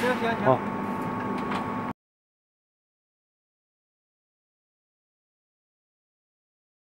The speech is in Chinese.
行行行。